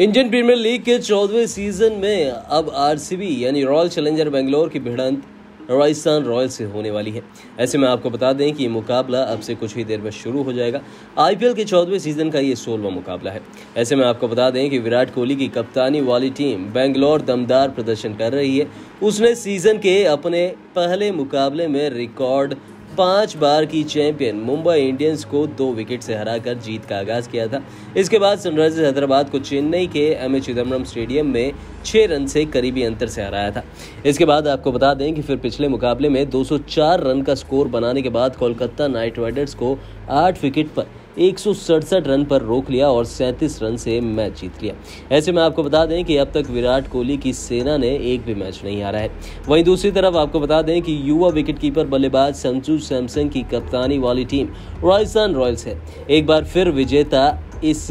Indian premiere league के चौदहवें season में अब आरसीबी, यानी रॉयल चैलेंजर बेंगलोर की भिड़ंत राजस्थान रॉयल्स से होने वाली है। ऐसे में आपको बता दें कि ये मुकाबला अब से कुछ ही देर में शुरू हो जाएगा। आईपीएल के चौदहवें सीज़न का ये सोलवा मुकाबला है। ऐसे में आपको बता दें कि विराट कोहली की कप्तानी वाली टीम बेंगलोर दमदार प्रदर्शन कर रही है। उसने सीज़न के अपने पहले मुकाबले में रिकॉर्ड पाँच बार की चैंपियन मुंबई इंडियंस को दो विकेट से हराकर जीत का आगाज़ किया था। इसके बाद सनराइजर्स हैदराबाद को चेन्नई के एम ए चिदम्बरम स्टेडियम में छह रन से करीबी अंतर से हराया था। इसके बाद आपको बता दें कि फिर पिछले मुकाबले में 204 रन का स्कोर बनाने के बाद कोलकाता नाइट राइडर्स को आठ विकेट पर एक सौ सड़सठ रन पर रोक लिया और सैंतीस रन से मैच जीत लिया। ऐसे में आपको बता दें कि अब तक विराट कोहली की सेना ने एक भी मैच नहीं हारा है। वहीं दूसरी तरफ़ आपको बता दें कि युवा विकेटकीपर बल्लेबाज संजू सैमसंग की कप्तानी वाली टीम राजस्थान रॉयल्स है। एक बार फिर विजेता इस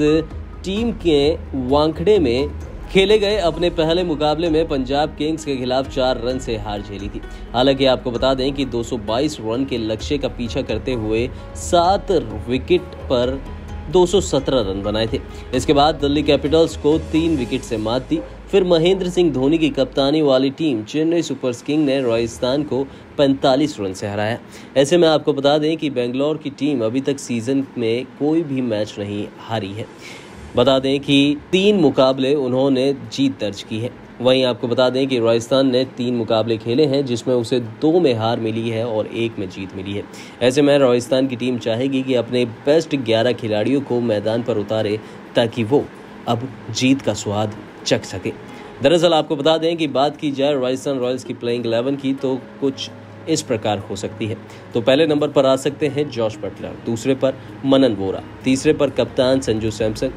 टीम के वांखड़े में खेले गए अपने पहले मुकाबले में पंजाब किंग्स के खिलाफ चार रन से हार झेली थी। हालाँकि आपको बता दें कि 222 रन के लक्ष्य का पीछा करते हुए सात विकेट पर 217 रन बनाए थे। इसके बाद दिल्ली कैपिटल्स को तीन विकेट से मात दी। फिर महेंद्र सिंह धोनी की कप्तानी वाली टीम चेन्नई सुपर किंग ने राजस्थान को 45 रन से हराया। ऐसे में आपको बता दें कि बेंगलोर की टीम अभी तक सीज़न में कोई भी मैच नहीं हारी है। बता दें कि तीन मुकाबले उन्होंने जीत दर्ज की है। वहीं आपको बता दें कि राजस्थान ने तीन मुकाबले खेले हैं, जिसमें उसे दो में हार मिली है और एक में जीत मिली है। ऐसे में राजस्थान की टीम चाहेगी कि अपने बेस्ट 11 खिलाड़ियों को मैदान पर उतारे, ताकि वो अब जीत का स्वाद चख सके। दरअसल आपको बता दें कि बात की जाए राजस्थान रॉयल्स की प्लेइंग इलेवन की तो कुछ इस प्रकार हो सकती है। तो पहले नंबर पर आ सकते हैं जॉश बटलर, दूसरे पर मनन वोरा, तीसरे पर कप्तान संजू सैमसन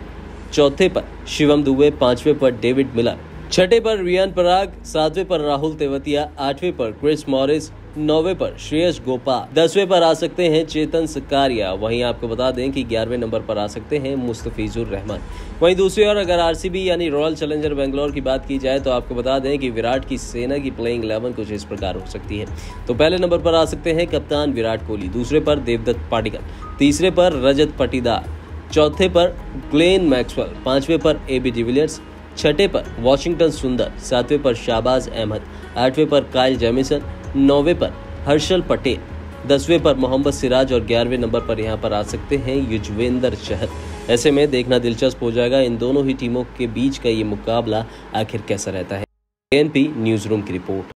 चौथे पर शिवम दुबे, पाँचवें पर डेविड मिलर, छठे पर रियान पराग, सातवें पर राहुल तेवतिया, आठवें पर क्रिस मॉरिस, नौवे पर श्रेयस गोपाल। दसवें पर आ सकते हैं चेतन सकारिया। वहीं आपको बता दें कि ग्यारहवें नंबर पर आ सकते हैं मुस्तफिजुर रहमान। वहीं दूसरी ओर अगर आरसीबी यानी रॉयल चैलेंजर बेंगलोर की बात की जाए तो आपको बता दें कि विराट की सेना की प्लेइंग इलेवन कुछ इस प्रकार हो सकती है। तो पहले नंबर पर आ सकते हैं कप्तान विराट कोहली, दूसरे पर देवदत्त पाटिकल तीसरे पर रजत पटीदार। चौथे पर ग्लेन मैक्सवेल, पाँचवें पर ए बी डिविलियर्स छठे पर वॉशिंगटन सुंदर, सातवें पर शाहबाज अहमद, आठवें पर कायल जेमिसन, नौवे पर हर्षल पटेल, दसवें पर मोहम्मद सिराज और ग्यारहवें नंबर पर यहाँ पर आ सकते हैं युजवेंद्र चहल ऐसे में देखना दिलचस्प हो जाएगा इन दोनों ही टीमों के बीच का ये मुकाबला आखिर कैसा रहता है। एनपी न्यूज़ रूम की रिपोर्ट।